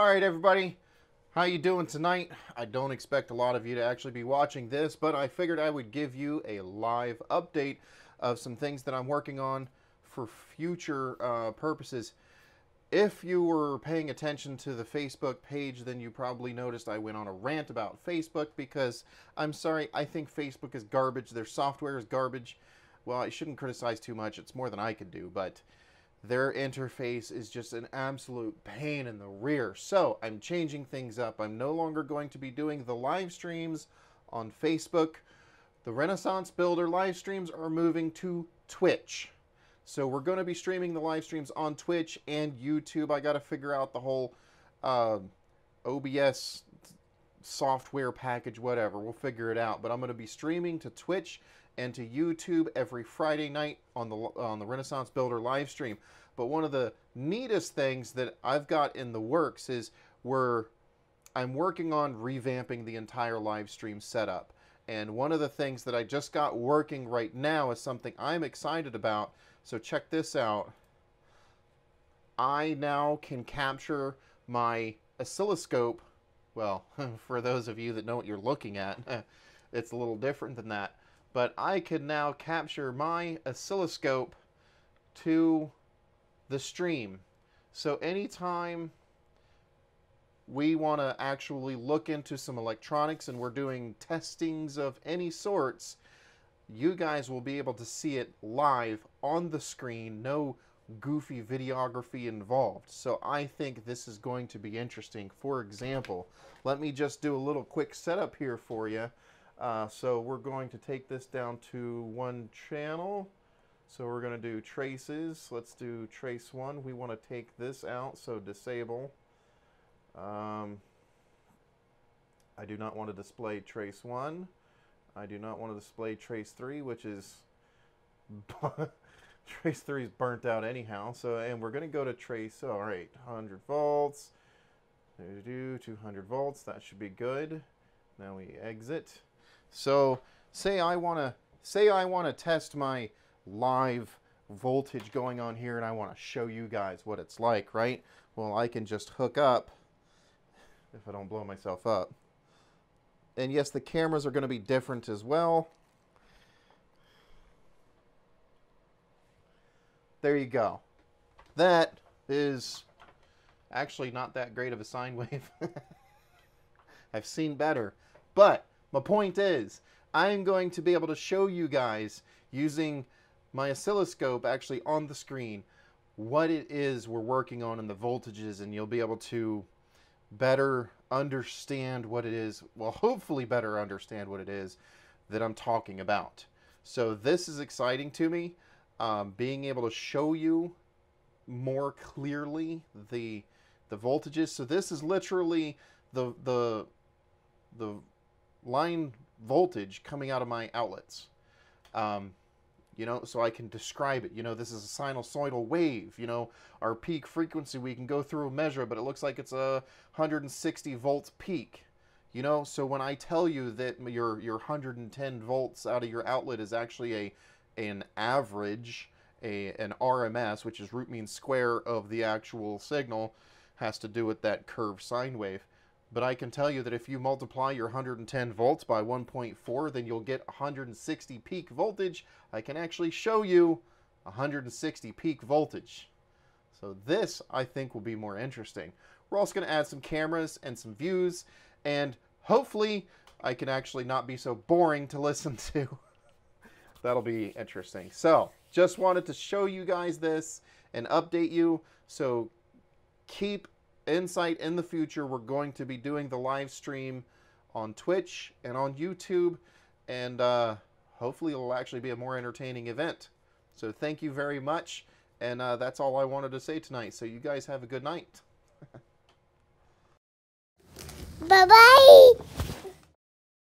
All right, everybody. How you doing tonight? I don't expect a lot of you to actually be watching this, but I figured I would give you a live update of some things that I'm working on for future uh, purposes. If you were paying attention to the Facebook page, then you probably noticed I went on a rant about Facebook because I'm sorry, I think Facebook is garbage. Their software is garbage. Well, I shouldn't criticize too much. It's more than I could do, but their interface is just an absolute pain in the rear. So I'm changing things up. I'm no longer going to be doing the live streams on Facebook. The Renaissance Builder live streams are moving to Twitch. So we're going to be streaming the live streams on Twitch and YouTube. I got to figure out the whole uh, OBS software package, whatever. We'll figure it out. But I'm going to be streaming to Twitch and to YouTube every Friday night on the on the Renaissance Builder live stream. But one of the neatest things that I've got in the works is we're I'm working on revamping the entire live stream setup. And one of the things that I just got working right now is something I'm excited about so check this out. I now can capture my oscilloscope. Well, for those of you that know what you're looking at, it's a little different than that. But I can now capture my oscilloscope to the stream. So anytime we want to actually look into some electronics and we're doing testings of any sorts, you guys will be able to see it live on the screen, no goofy videography involved. So I think this is going to be interesting. For example, let me just do a little quick setup here for you. Uh, so we're going to take this down to one channel. So we're going to do traces. Let's do trace one. We want to take this out, so disable. Um, I do not want to display trace one. I do not want to display trace 3, which is trace 3 is burnt out anyhow. So, and we're going to go to trace, all right, 100 volts, Do 200 volts, that should be good. Now we exit. So, say I want to say I want to test my live voltage going on here and I want to show you guys what it's like, right? Well, I can just hook up if I don't blow myself up. And yes, the cameras are going to be different as well. There you go. That is actually not that great of a sine wave. I've seen better. But my point is, I'm going to be able to show you guys using my oscilloscope actually on the screen what it is we're working on and the voltages and you'll be able to better understand what it is, well, hopefully better understand what it is that I'm talking about. So this is exciting to me, um, being able to show you more clearly the the voltages. So this is literally the the the line voltage coming out of my outlets. Um, you know, so I can describe it. You know, this is a sinusoidal wave. You know, our peak frequency, we can go through a measure, but it looks like it's a 160 volts peak. You know, so when I tell you that your your 110 volts out of your outlet is actually a an average, a an RMS, which is root mean square of the actual signal, has to do with that curved sine wave. But I can tell you that if you multiply your 110 volts by 1.4, then you'll get 160 peak voltage. I can actually show you 160 peak voltage. So this, I think, will be more interesting. We're also going to add some cameras and some views, and hopefully I can actually not be so boring to listen to. That'll be interesting. So, just wanted to show you guys this and update you. So, keep Insight in the future, we're going to be doing the live stream on Twitch and on YouTube, and uh, hopefully it'll actually be a more entertaining event. So thank you very much, and uh, that's all I wanted to say tonight. So you guys have a good night. Bye-bye.